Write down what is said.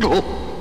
Oh.